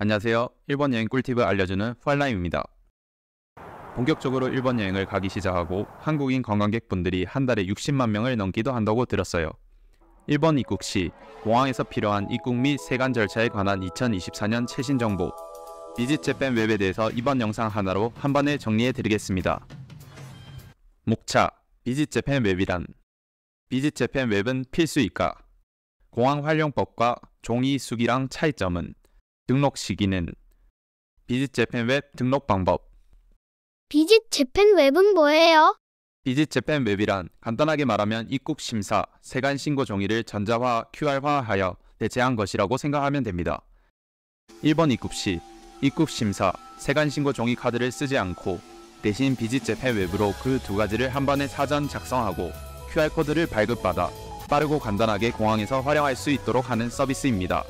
안녕하세요. 일본 여행 꿀팁을 알려주는 후알라임입니다. 본격적으로 일본 여행을 가기 시작하고 한국인 관광객분들이 한 달에 60만 명을 넘기도 한다고 들었어요. 일본 입국 시 공항에서 필요한 입국 및 세관 절차에 관한 2024년 최신 정보 비짓 재팬 웹에 대해서 이번 영상 하나로 한 번에 정리해 드리겠습니다. 목차 비짓 재팬 웹이란 비짓 재팬 웹은 필수이까 공항 활용법과 종이 수기랑 차이점은 등록 시기는 Visit Japan Web 등록 방법 Visit Japan Web은 뭐예요? Visit Japan Web이란 간단하게 말하면 입국 심사, 세관 신고 종이를 전자화, QR화하여 대체한 것이라고 생각하면 됩니다. 일본 입국 시 입국 심사, 세관 신고 종이 카드를 쓰지 않고 대신 Visit Japan Web으로 그 두 가지를 한 번에 사전 작성하고 QR코드를 발급받아 빠르고 간단하게 공항에서 활용할 수 있도록 하는 서비스입니다.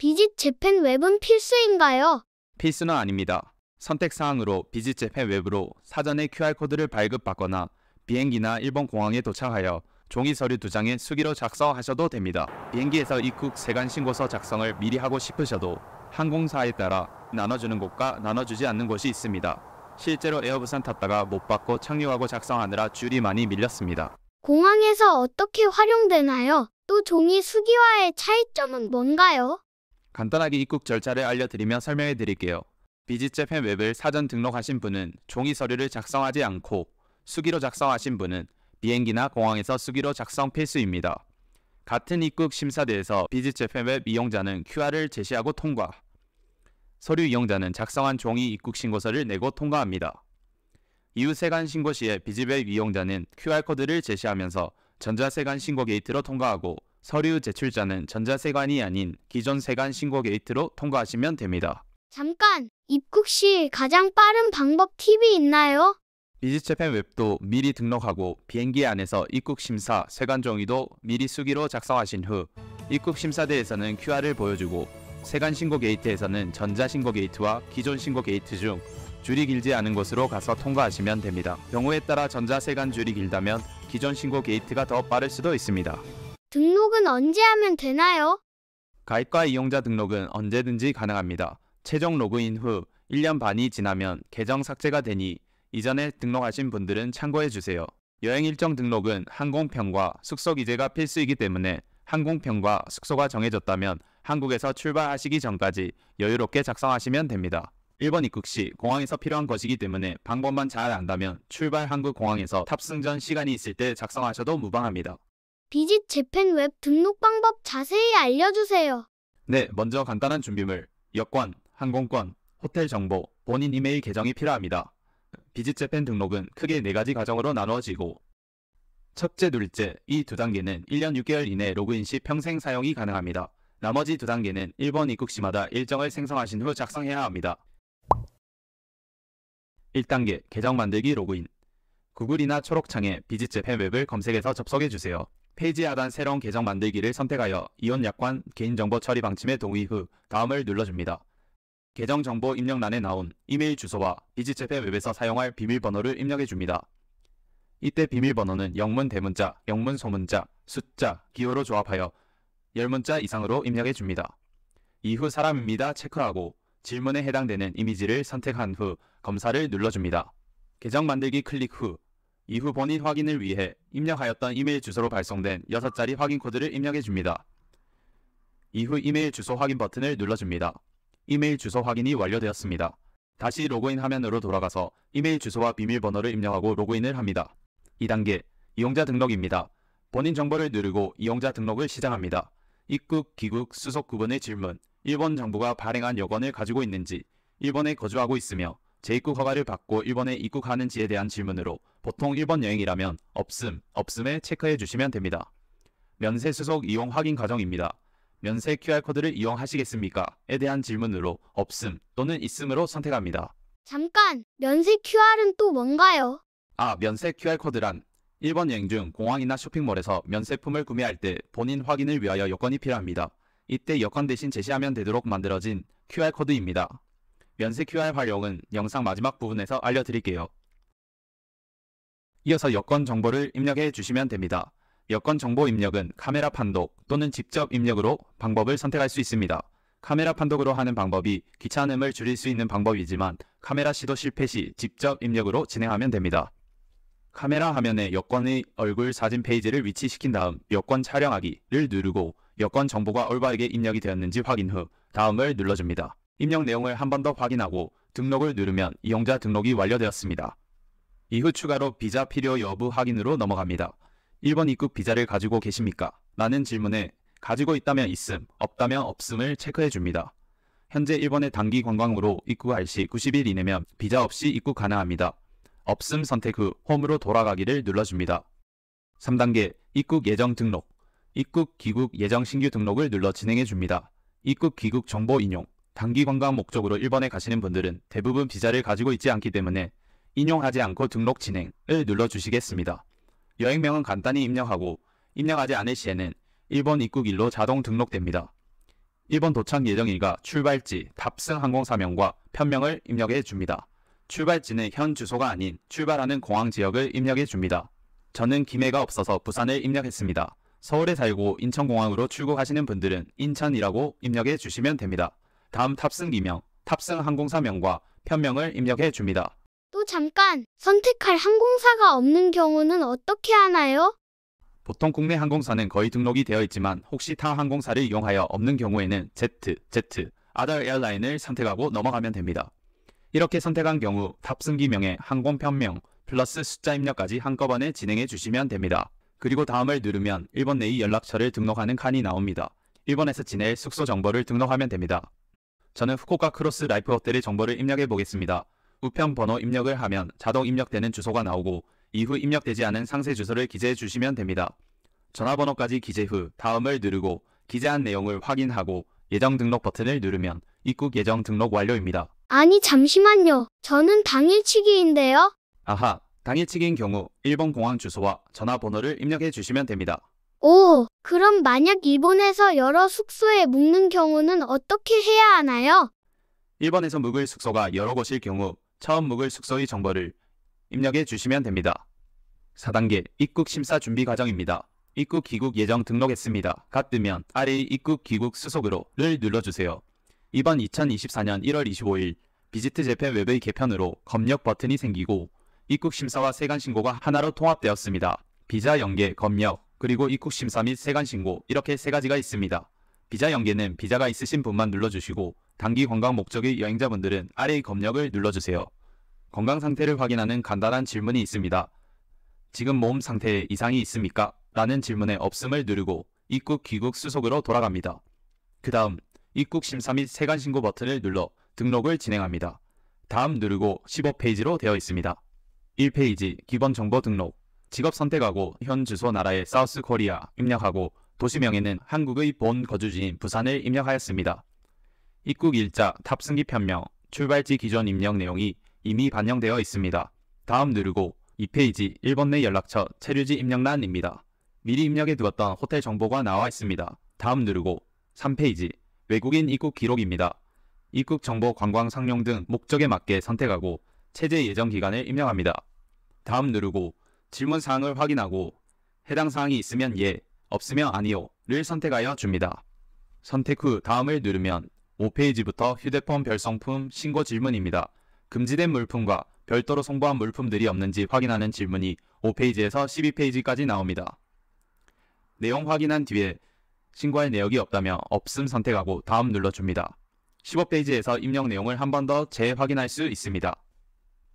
비짓 재팬 웹은 필수인가요? 필수는 아닙니다. 선택사항으로 비짓 재팬 웹으로 사전에 QR코드를 발급받거나 비행기나 일본 공항에 도착하여 종이 서류 두 장에 수기로 작성하셔도 됩니다. 비행기에서 입국 세관 신고서 작성을 미리 하고 싶으셔도 항공사에 따라 나눠주는 곳과 나눠주지 않는 곳이 있습니다. 실제로 에어부산 탔다가 못 받고 착륙하고 작성하느라 줄이 많이 밀렸습니다. 공항에서 어떻게 활용되나요? 또 종이 수기와의 차이점은 뭔가요? 간단하게 입국 절차를 알려드리며 설명해 드릴게요. Visit Japan Web을 사전 등록하신 분은 종이 서류를 작성하지 않고 수기로 작성하신 분은 비행기나 공항에서 수기로 작성 필수입니다. 같은 입국 심사대에서 Visit Japan Web 이용자는 QR을 제시하고 통과. 서류 이용자는 작성한 종이 입국 신고서를 내고 통과합니다. 이후 세관 신고 시에 Visit Web 이용자는 QR코드를 제시하면서 전자세관 신고 게이트로 통과하고 서류 제출자는 전자세관이 아닌 기존 세관 신고 게이트로 통과하시면 됩니다. 잠깐, 입국 시 가장 빠른 방법 팁이 있나요? Visit Japan Web도 미리 등록하고 비행기 안에서 입국 심사 세관 종이도 미리 수기로 작성하신 후 입국 심사대에서는 QR을 보여주고 세관 신고 게이트에서는 전자 신고 게이트와 기존 신고 게이트 중 줄이 길지 않은 곳으로 가서 통과하시면 됩니다. 경우에 따라 전자 세관 줄이 길다면 기존 신고 게이트가 더 빠를 수도 있습니다. 등록은 언제 하면 되나요? 가입과 이용자 등록은 언제든지 가능합니다. 최종 로그인 후 1년 반이 지나면 계정 삭제가 되니 이전에 등록하신 분들은 참고해 주세요. 여행 일정 등록은 항공편과 숙소 기재가 필수이기 때문에 항공편과 숙소가 정해졌다면 한국에서 출발하시기 전까지 여유롭게 작성하시면 됩니다. 일본 입국 시 공항에서 필요한 것이기 때문에 방법만 잘 안다면 출발 한국 공항에서 탑승 전 시간이 있을 때 작성하셔도 무방합니다. Visit Japan Web 등록 방법 자세히 알려주세요. 네, 먼저 간단한 준비물, 여권, 항공권, 호텔 정보, 본인 이메일 계정이 필요합니다. Visit Japan 등록은 크게 네 가지 과정으로 나누어지고 첫째, 둘째 이 두 단계는 1년 6개월 이내 로그인 시 평생 사용이 가능합니다. 나머지 두 단계는 일본 입국 시마다 일정을 생성하신 후 작성해야 합니다. 1단계 계정 만들기 로그인 구글이나 초록창에 Visit Japan Web을 검색해서 접속해 주세요. 페이지 하단 새로운 계정 만들기를 선택하여 이용 약관 개인정보 처리 방침에 동의 후 다음을 눌러줍니다. 계정 정보 입력란에 나온 이메일 주소와 비즈채팬 웹에서 사용할 비밀번호를 입력해 줍니다. 이때 비밀번호는 영문 대문자, 영문 소문자, 숫자, 기호로 조합하여 10문자 이상으로 입력해 줍니다. 이후 사람입니다 체크하고 질문에 해당되는 이미지를 선택한 후 검사를 눌러줍니다. 계정 만들기 클릭 후 이후 본인 확인을 위해 입력하였던 이메일 주소로 발송된 6자리 확인 코드를 입력해 줍니다. 이후 이메일 주소 확인 버튼을 눌러줍니다. 이메일 주소 확인이 완료되었습니다. 다시 로그인 화면으로 돌아가서 이메일 주소와 비밀번호를 입력하고 로그인을 합니다. 2단계 이용자 등록입니다. 본인 정보를 누르고 이용자 등록을 시작합니다. 입국, 귀국, 수속 구분의 질문, 일본 정부가 발행한 여권을 가지고 있는지, 일본에 거주하고 있으며 재입국 허가를 받고 일본에 입국하는지에 대한 질문으로 보통 일본 여행이라면 없음, 없음에 체크해 주시면 됩니다. 면세 수속 이용 확인 과정입니다. 면세 QR코드를 이용하시겠습니까? 에 대한 질문으로 없음 또는 있음으로 선택합니다. 잠깐, 면세 QR은 또 뭔가요? 아, 면세 QR코드란 일본 여행 중 공항이나 쇼핑몰에서 면세품을 구매할 때 본인 확인을 위하여 여권이 필요합니다. 이때 여권 대신 제시하면 되도록 만들어진 QR코드입니다. 면세 QR 활용은 영상 마지막 부분에서 알려드릴게요. 이어서 여권 정보를 입력해 주시면 됩니다. 여권 정보 입력은 카메라 판독 또는 직접 입력으로 방법을 선택할 수 있습니다. 카메라 판독으로 하는 방법이 귀찮음을 줄일 수 있는 방법이지만 카메라 시도 실패 시 직접 입력으로 진행하면 됩니다. 카메라 화면에 여권의 얼굴 사진 페이지를 위치시킨 다음 여권 촬영하기를 누르고 여권 정보가 올바르게 입력이 되었는지 확인 후 다음을 눌러줍니다. 입력 내용을 한 번 더 확인하고 등록을 누르면 이용자 등록이 완료되었습니다. 이후 추가로 비자 필요 여부 확인으로 넘어갑니다. 1번 입국 비자를 가지고 계십니까? 라는 질문에 가지고 있다면 있음, 없다면 없음을 체크해 줍니다. 현재 일본의 단기 관광으로 입국할 시 90일 이내면 비자 없이 입국 가능합니다. 없음 선택 후 홈으로 돌아가기를 눌러줍니다. 3단계 입국 예정 등록 입국 귀국 예정 신규 등록을 눌러 진행해 줍니다. 입국 귀국 정보 인용 단기 관광 목적으로 일본에 가시는 분들은 대부분 비자를 가지고 있지 않기 때문에 인용하지 않고 등록 진행을 눌러주시겠습니다. 여행명은 간단히 입력하고 입력하지 않을 시에는 일본 입국일로 자동 등록됩니다. 일본 도착 예정일과 출발지, 탑승 항공사명과 편명을 입력해 줍니다. 출발지는 현 주소가 아닌 출발하는 공항 지역을 입력해 줍니다. 저는 기회가 없어서 부산을 입력했습니다. 서울에 살고 인천공항으로 출국하시는 분들은 인천이라고 입력해 주시면 됩니다. 다음 탑승 기명, 탑승 항공사명과 편명을 입력해 줍니다. 또 잠깐, 선택할 항공사가 없는 경우는 어떻게 하나요? 보통 국내 항공사는 거의 등록이 되어 있지만 혹시 타 항공사를 이용하여 없는 경우에는 Z, Z, Other Airline을 선택하고 넘어가면 됩니다. 이렇게 선택한 경우 탑승기 명에 항공 편명 플러스 숫자 입력까지 한꺼번에 진행해 주시면 됩니다. 그리고 다음을 누르면 일본 내의 연락처를 등록하는 칸이 나옵니다. 일본에서 지낼 숙소 정보를 등록하면 됩니다. 저는 후쿠오카 Cross Life 호텔의 정보를 입력해 보겠습니다. 우편 번호 입력을 하면 자동 입력되는 주소가 나오고 이후 입력되지 않은 상세 주소를 기재해 주시면 됩니다. 전화번호까지 기재 후 다음을 누르고 기재한 내용을 확인하고 예정 등록 버튼을 누르면 입국 예정 등록 완료입니다. 아니, 잠시만요. 저는 당일치기인데요. 아하, 당일치기인 경우 일본 공항 주소와 전화번호를 입력해 주시면 됩니다. 오, 그럼 만약 일본에서 여러 숙소에 묵는 경우는 어떻게 해야 하나요? 일본에서 묵을 숙소가 여러 곳일 경우 처음 묵을 숙소의 정보를 입력해 주시면 됩니다. 4단계 입국 심사 준비 과정입니다. 입국 귀국 예정 등록했습니다. 가 뜨면 아래의 입국 귀국 수속으로를 눌러주세요. 이번 2024년 1월 25일 비지트 재팬 웹의 개편으로 검역 버튼이 생기고 입국 심사와 세관 신고가 하나로 통합되었습니다. 비자 연계, 검역, 그리고 입국 심사 및 세관 신고 이렇게 세 가지가 있습니다. 비자 연계는 비자가 있으신 분만 눌러주시고 단기 관광 목적의 여행자분들은 아래의 검역을 눌러주세요. 건강 상태를 확인하는 간단한 질문이 있습니다. 지금 몸 상태에 이상이 있습니까? 라는 질문에 없음을 누르고 입국 귀국 수속으로 돌아갑니다. 그 다음 입국 심사 및 세관 신고 버튼을 눌러 등록을 진행합니다. 다음 누르고 15페이지로 되어 있습니다. 1페이지 기본 정보 등록 직업 선택하고 현 주소 나라의 South Korea 입력하고 도시명에는 한국의 본 거주지인 부산을 입력하였습니다. 입국 일자, 탑승기 편명, 출발지 기존 입력 내용이 이미 반영되어 있습니다. 다음 누르고 2페이지 일본 내 연락처 체류지 입력란입니다. 미리 입력해 두었던 호텔 정보가 나와 있습니다. 다음 누르고 3페이지 외국인 입국 기록입니다. 입국 정보 관광 상용 등 목적에 맞게 선택하고 체제 예정 기간을 입력합니다. 다음 누르고 질문 사항을 확인하고 해당 사항이 있으면 예, 없으면 아니요를 선택하여 줍니다. 선택 후 다음을 누르면 5페이지부터 휴대폰 별성품 신고 질문입니다. 금지된 물품과 별도로 송부한 물품들이 없는지 확인하는 질문이 5페이지에서 12페이지까지 나옵니다. 내용 확인한 뒤에 신고할 내역이 없다면 없음 선택하고 다음 눌러줍니다. 15페이지에서 입력 내용을 한 번 더 재확인할 수 있습니다.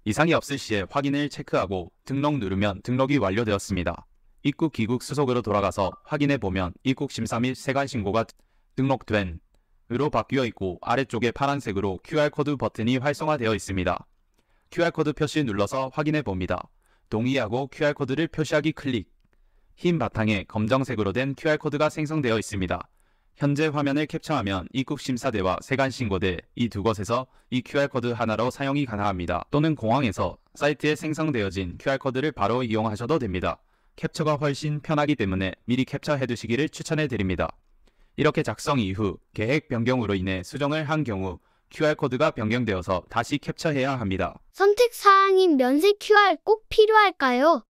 이상이 없을 시에 확인을 체크하고 등록 누르면 등록이 완료되었습니다. 입국 귀국 수속으로 돌아가서 확인해 보면 입국 심사 및 세관 신고가 등록된 으로 바뀌어 있고 아래쪽에 파란색으로 QR코드 버튼이 활성화되어 있습니다. QR코드 표시 눌러서 확인해 봅니다. 동의하고 QR코드를 표시하기 클릭. 흰 바탕에 검정색으로 된 QR코드가 생성되어 있습니다. 현재 화면을 캡처하면 입국심사대와 세관신고대 이 두 곳에서 이 QR코드 하나로 사용이 가능합니다. 또는 공항에서 사이트에 생성되어진 QR코드를 바로 이용하셔도 됩니다. 캡처가 훨씬 편하기 때문에 미리 캡처해 두시기를 추천해 드립니다. 이렇게 작성 이후 계획 변경으로 인해 수정을 한 경우 QR코드가 변경되어서 다시 캡처해야 합니다. 선택 사항인 면세 QR 꼭 필요할까요?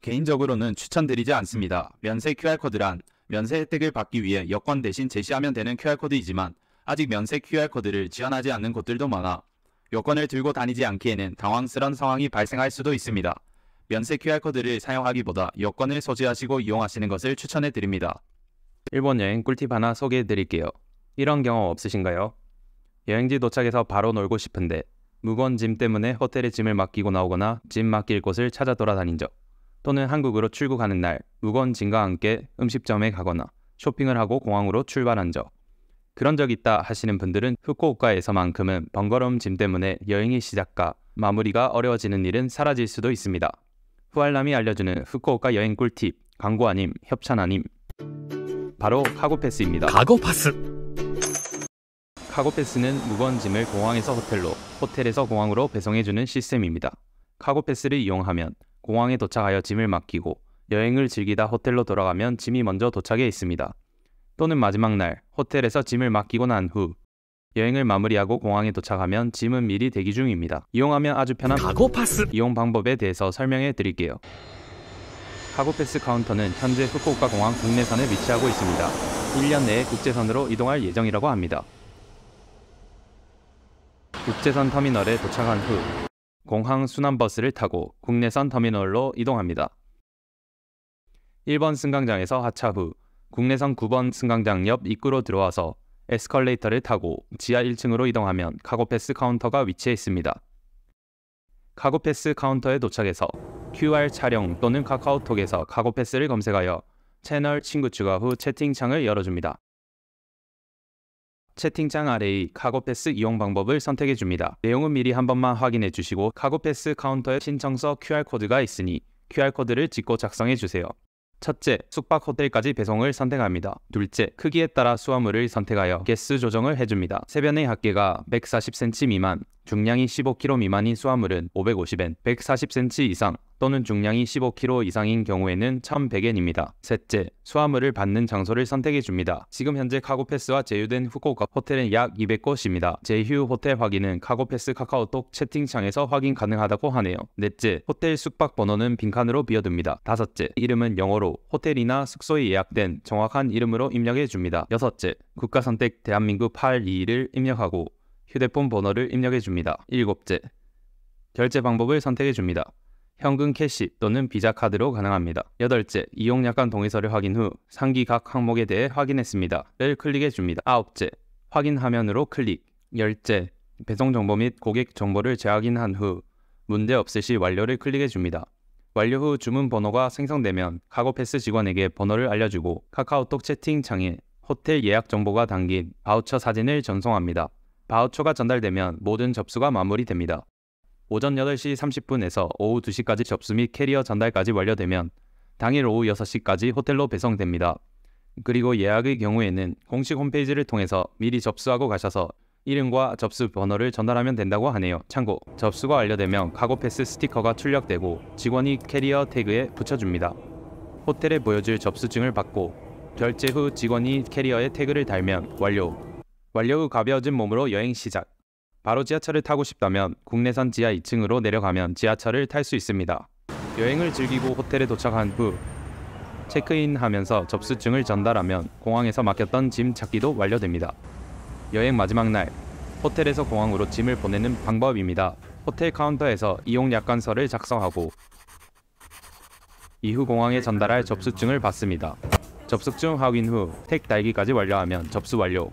개인적으로는 추천드리지 않습니다. 면세 QR코드란 면세 혜택을 받기 위해 여권 대신 제시하면 되는 QR코드이지만 아직 면세 QR코드를 지원하지 않는 곳들도 많아 여권을 들고 다니지 않기에는 당황스러운 상황이 발생할 수도 있습니다. 면세 QR코드를 사용하기보다 여권을 소지하시고 이용하시는 것을 추천해 드립니다. 일본 여행 꿀팁 하나 소개해 드릴게요. 이런 경험 없으신가요? 여행지 도착해서 바로 놀고 싶은데 무거운 짐 때문에 호텔에 짐을 맡기고 나오거나 짐 맡길 곳을 찾아 돌아다닌 적 또는 한국으로 출국하는 날 무거운 짐과 함께 음식점에 가거나 쇼핑을 하고 공항으로 출발한 적 그런 적 있다 하시는 분들은 후쿠오카에서만큼은 번거로운 짐 때문에 여행의 시작과 마무리가 어려워지는 일은 사라질 수도 있습니다. 후알람이 알려주는 후쿠오카 여행 꿀팁 광고 아님 협찬 아님 바로 카고패스입니다. 카고파스 카고패스는 무거운 짐을 공항에서 호텔로, 호텔에서 공항으로 배송해주는 시스템입니다. 카고패스를 이용하면 공항에 도착하여 짐을 맡기고 여행을 즐기다 호텔로 돌아가면 짐이 먼저 도착해 있습니다. 또는 마지막 날 호텔에서 짐을 맡기고 난 후 여행을 마무리하고 공항에 도착하면 짐은 미리 대기 중입니다. 이용하면 아주 편한 카고 파스 이용 방법에 대해서 설명해 드릴게요. Cargo Pass 카운터는 현재 후쿠오카 공항 국내선에 위치하고 있습니다. 1년 내에 국제선으로 이동할 예정이라고 합니다. 국제선 터미널에 도착한 후 공항 순환버스를 타고 국내선 터미널로 이동합니다. 1번 승강장에서 하차 후 국내선 9번 승강장 옆 입구로 들어와서 에스컬레이터를 타고 지하 1층으로 이동하면 Cargo Pass 카운터가 위치해 있습니다. Cargo Pass 카운터에 도착해서 QR 촬영 또는 카카오톡에서 Cargo Pass를 검색하여 채널 친구 추가 후 채팅창을 열어줍니다. 채팅창 아래의 Cargo Pass 이용 방법을 선택해 줍니다. 내용은 미리 한 번만 확인해 주시고 Cargo Pass 카운터에 신청서 QR코드가 있으니 QR코드를 찍고 작성해 주세요. 첫째, 숙박 호텔까지 배송을 선택합니다. 둘째, 크기에 따라 수화물을 선택하여 개수 조정을 해줍니다. 세변의 합계가 140cm 미만, 중량이 15kg 미만인 수화물은 550엔, 140cm 이상 또는 중량이 15kg 이상인 경우에는 1100엔입니다. 셋째, 수화물을 받는 장소를 선택해 줍니다. 지금 현재 Cargo Pass와 제휴된 후쿠오카 호텔은 약 200곳입니다. 제휴 호텔 확인은 Cargo Pass 카카오톡 채팅창에서 확인 가능하다고 하네요. 넷째, 호텔 숙박 번호는 빈칸으로 비어둡니다. 다섯째, 이름은 영어로 호텔이나 숙소에 예약된 정확한 이름으로 입력해 줍니다. 여섯째, 국가 선택 대한민국 822를 입력하고 휴대폰 번호를 입력해 줍니다. 일곱째, 결제 방법을 선택해 줍니다. 현금 cash 또는 Visa 카드로 가능합니다. 여덟째, 이용 약관 동의서를 확인 후 상기 각 항목에 대해 확인했습니다.를 클릭해 줍니다. 아홉째, 확인 화면으로 클릭. 열째, 배송 정보 및 고객 정보를 재확인한 후 문제 없을 시 완료를 클릭해 줍니다. 완료 후 주문 번호가 생성되면 카고패스 직원에게 번호를 알려주고 카카오톡 채팅창에 호텔 예약 정보가 담긴 바우처 사진을 전송합니다. 바우처가 전달되면 모든 접수가 마무리됩니다. 오전 8시 30분에서 오후 2시까지 접수 및 캐리어 전달까지 완료되면 당일 오후 6시까지 호텔로 배송됩니다. 그리고 예약의 경우에는 공식 홈페이지를 통해서 미리 접수하고 가셔서 이름과 접수 번호를 전달하면 된다고 하네요. 참고 접수가 완료되면 카고패스 스티커가 출력되고 직원이 캐리어 태그에 붙여줍니다. 호텔에 보여줄 접수증을 받고 결제 후 직원이 캐리어에 태그를 달면 완료. 완료 후 가벼워진 몸으로 여행 시작. 바로 지하철을 타고 싶다면 국내선 지하 2층으로 내려가면 지하철을 탈 수 있습니다. 여행을 즐기고 호텔에 도착한 후 체크인 하면서 접수증을 전달하면 공항에서 맡겼던 짐 찾기도 완료됩니다. 여행 마지막 날 호텔에서 공항으로 짐을 보내는 방법입니다. 호텔 카운터에서 이용 약관서를 작성하고 이후 공항에 전달할 접수증을 받습니다. 접수증 확인 후 택 달기까지 완료하면 접수 완료.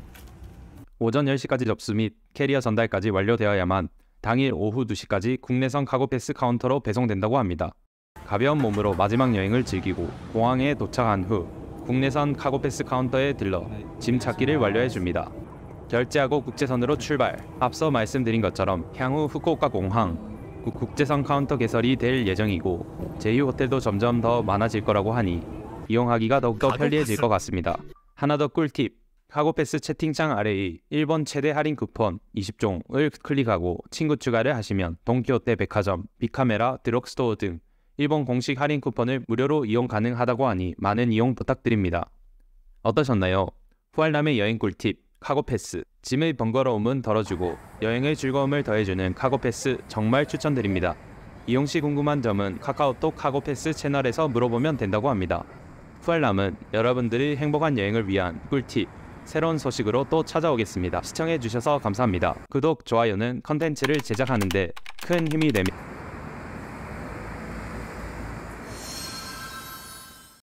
오전 10시까지 접수 및 캐리어 전달까지 완료되어야만 당일 오후 2시까지 국내선 Cargo Pass 카운터로 배송된다고 합니다. 가벼운 몸으로 마지막 여행을 즐기고 공항에 도착한 후 국내선 Cargo Pass 카운터에 들러 짐 찾기를 완료해 줍니다. 결제하고 국제선으로 출발. 앞서 말씀드린 것처럼 향후 후쿠오카 공항 국- 국제선 카운터 개설이 될 예정이고 제휴 호텔도 점점 더 많아질 거라고 하니 이용하기가 더욱더. 편리해질 것 같습니다. 하나 더 꿀팁. Cargo Pass 채팅창 아래의 1번 최대 할인 쿠폰 20종을 클릭하고 친구 추가를 하시면 동키호테 백화점, Bic Camera, drugstore 등 일본 공식 할인 쿠폰을 무료로 이용 가능하다고 하니 많은 이용 부탁드립니다. 어떠셨나요? 후알람의 여행 꿀팁 Cargo Pass 짐의 번거로움은 덜어주고 여행의 즐거움을 더해주는 Cargo Pass 정말 추천드립니다. 이용 시 궁금한 점은 카카오톡 Cargo Pass 채널에서 물어보면 된다고 합니다. 푸알람은 여러분들이 행복한 여행을 위한 꿀팁, 새로운 소식으로 또 찾아오겠습니다. 시청해주셔서 감사합니다. 구독, 좋아요는 컨텐츠를 제작하는데 큰 힘이 됩니다.